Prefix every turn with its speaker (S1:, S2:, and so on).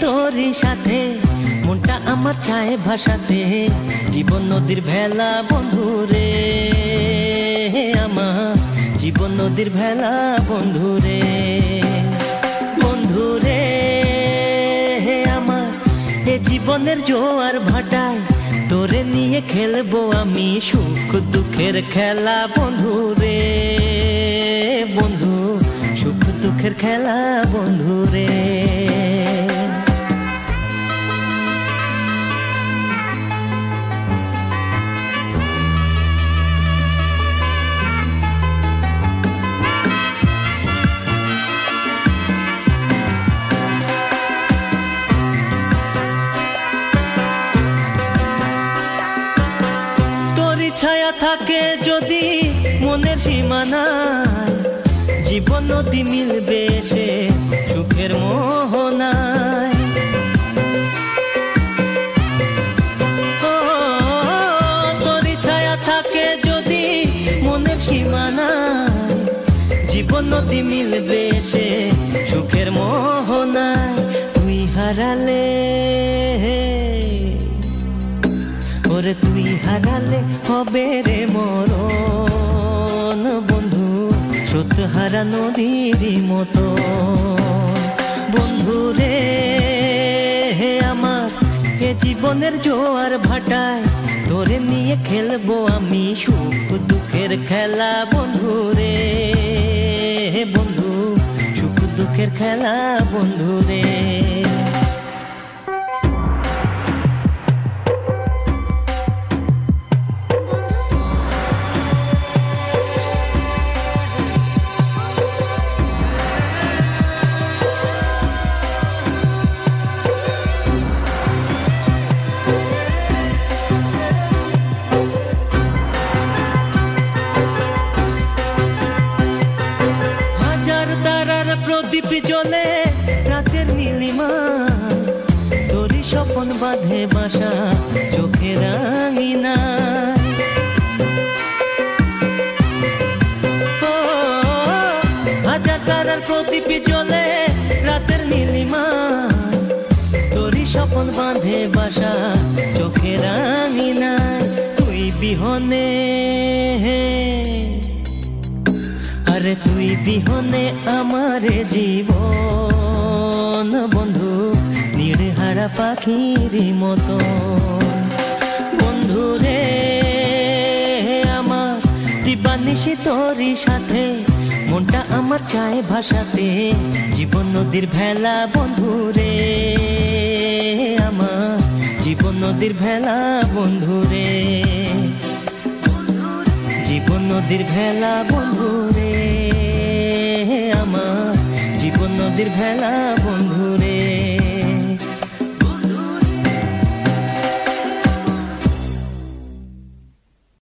S1: তোরই সাথে। মনটা আমার চায় ভাষাতে। জীবন নদীর ভেলা বন্ধু রে আমার। জীবন নদীর ভেলা বন্ধু রে বন্ধু রে আমার। এ জীবনের জোয়ার ভাটায় তোরে নিয়ে খেলব আমি সুখ দুঃখের খেলা, বন্ধু রে, বন্ধু। সুখ দুঃখের খেলা, বন্ধু রে। ছায়া থাকে যদি মনের সীমানায় জীবন নদী মিলবে সে সুখের মোহনায়। ও, ছায়া থাকে যদি মনের জীবন নদী মিলবে সে সুখের মোহনায়। হবে রে মরণ, বন্ধু, স্রোত হারা নদীর মতো বন্ধু রে, হে আমার, এ জীবনের জোয়ার ভাটায় তোরে নিয়ে খেলব আমি সুখ দুঃখের খেলা। বন্ধু রে বন্ধু, সুখ দুঃখের খেলা, বন্ধু রে। প্রদীপ জ্বলে রাতের নীলিমা। তোরই স্বপন বাঁধে বাসা, চোখে রাঙিনা হাজার তারার প্রদীপ জ্বলে রাতের নীলিমা। তোরই স্বপন বাঁধে বাসা, চোখে রাঙিনা তুই বিহনে আরে তুই বিহনে আমার জীবন, বন্ধু নির্হারা পাখির মতো বন্ধু রে, আমার দিবানিশি তোরই সাথে, মনটা আমার চায় ভাষাতে, জীবন নদীর ভেলা, বন্ধু রে, আমার জীবন নদীর ভেলা, বন্ধু রে। জীবন নদীর ভেলা বন্ধু রে আমার। জীবন নদীর ভেলা বন্ধু